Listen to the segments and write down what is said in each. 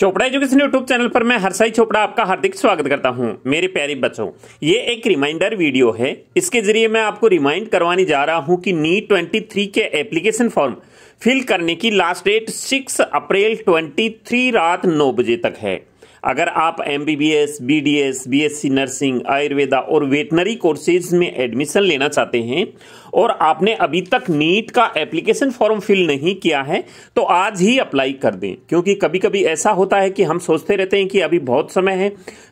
Chopra education YouTube channel पर मैं हरसाई चोपड़ा आपका हार्दिक स्वागत करता हूँ, मेरे प्यारे बच्चों। ये एक रिमाइंडर वीडियो है। इसके ज़रिए मैं आपको रिमाइंड करवाने जा रहा हूँ कि नीट 23 के एप्लीकेशन फॉर्म फिल करने की लास्ट डेट 6 अप्रैल 23 रात 9 बजे तक है। अगर आप M B B S B D S B S C nursing, Ayurveda और वेटनरी कोर्सेज में एडमिशन लेना चाहते हैं और आपने अभी तक नीट का एप्लीकेशन फॉर्म फिल नहीं किया है तो आज ही अप्लाई कर दें। क्योंकि कभी कभी ऐसा होता है कि हम सोचते रहते हैं कि अभी बहुत समय है,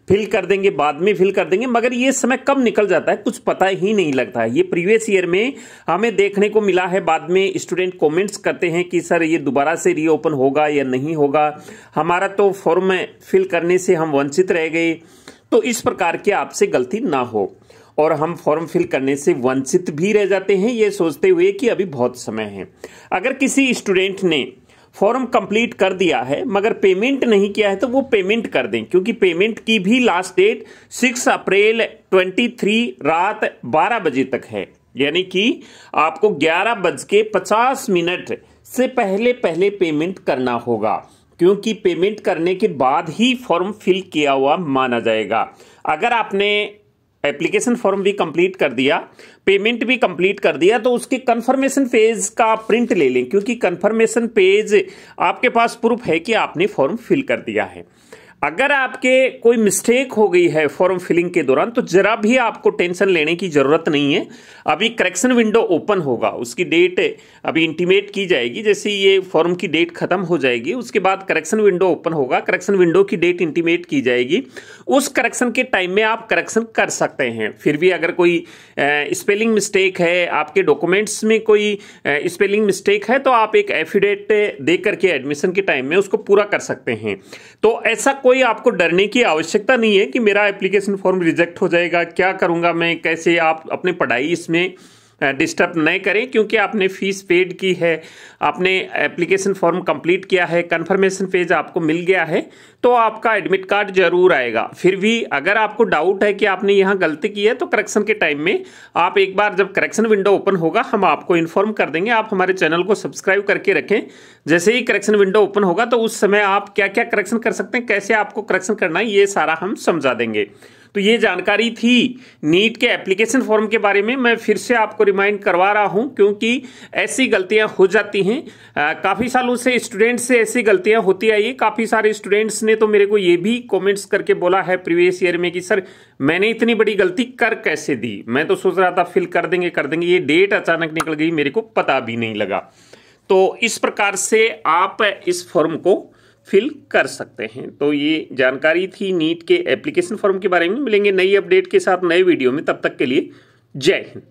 फिल कर देंगे, बाद में फिल कर देंगे, मगर ये समय कब निकल जाता है, कुछ पता ही नहीं लगता है। ये प्रीवियस ईयर में हमें देखने को मिला है, बाद में स्टूडेंट कमेंट्स करते हैं कि, सर, ये दोबारा से रीओपन होगा या नहीं होगा? हमारा तो फॉर्म फिल करने से हम वंचित रह गए तो इस प्रकार की आपसे गलती ना हो। और हम फॉर्म फिल करने से वंचित भी रह जाते हैं, ये सोचते हुए कि अभी बहुत समय है। अगर किसी स्टूडेंट ने फॉर्म कंप्लीट कर दिया है, मगर पेमेंट नहीं किया है तो वो पेमेंट कर दें, क्योंकि पेमेंट की भी लास्ट डेट 6 अप्रैल 23 रात 12 बजे तक है। यानी कि आपको ग्यारह बज के पचास मिनट से पहले पहले पेमेंट करना होगा। क्योंकि पेमेंट करने के बाद ही फॉर्म फिल किया हुआ माना जाएगा। अगर आपने एप्लीकेशन फॉर्म भी कंप्लीट कर दिया, पेमेंट भी कंप्लीट कर दिया तो उसके कंफर्मेशन पेज का प्रिंट ले लें, क्योंकि कंफर्मेशन पेज आपके पास प्रूफ है कि आपने फॉर्म फिल कर दिया है। अगर आपके कोई मिस्टेक हो गई है फॉर्म फिलिंग के दौरान तो जरा भी आपको टेंशन लेने की ज़रूरत नहीं है। अभी करेक्शन विंडो ओपन होगा, उसकी डेट अभी इंटीमेट की जाएगी, जैसे ये फॉर्म की डेट खत्म हो जाएगी, उसके बाद करेक्शन विंडो ओपन होगा करेक्शन विंडो की डेट इंटीमेट की जाएगी। उस करेक्शन के टाइम में आप करेक्शन कर सकते हैं। फिर भी अगर कोई स्पेलिंग मिस्टेक है, आपके डॉक्यूमेंट्स में कोई स्पेलिंग मिस्टेक है तो आप एक एफिडेट दे करके एडमिशन के टाइम में उसको पूरा कर सकते हैं। तो ऐसा कोई आपको डरने की आवश्यकता नहीं है कि मेरा एप्लीकेशन फॉर्म रिजेक्ट हो जाएगा, क्या करूँगा मैं, कैसे आप अपनी पढ़ाई इसमें डिस्टर्ब नहीं करें, क्योंकि आपने फ़ीस पेड की है, आपने एप्लीकेशन फॉर्म कंप्लीट किया है कंफर्मेशन पेज आपको मिल गया है तो आपका एडमिट कार्ड ज़रूर आएगा। फिर भी अगर आपको डाउट है कि आपने यहाँ गलती की है तो करेक्शन के टाइम में आप एक बार जब करेक्शन विंडो ओपन होगा, हम आपको इन्फॉर्म कर देंगे। आप हमारे चैनल को सब्सक्राइब करके रखें। जैसे ही करेक्शन विंडो ओपन होगा तो उस समय आप क्या क्या करेक्शन कर सकते हैं, कैसे आपको करेक्शन करना है, ये सारा हम समझा देंगे। तो ये जानकारी थी नीट के एप्लीकेशन फॉर्म के बारे में। मैं फिर से आपको रिमाइंड करवा रहा हूँ, क्योंकि ऐसी गलतियाँ हो जाती हैं। काफ़ी सालों से स्टूडेंट्स से ऐसी गलतियाँ होती आई है। काफ़ी सारे स्टूडेंट्स ने तो मेरे को ये भी कमेंट्स करके बोला है प्रीवियस ईयर में कि, सर, मैंने इतनी बड़ी गलती कर कैसे दी? मैं तो सोच रहा था, फिल कर देंगे कर देंगे। ये डेट अचानक निकल गई, मेरे को पता भी नहीं लगा। तो इस प्रकार से आप इस फॉर्म को फिल कर सकते हैं। तो ये जानकारी थी नीट के एप्लीकेशन फॉर्म के बारे में। मिलेंगे नई अपडेट के साथ नए वीडियो में। तब तक के लिए जय हिंद।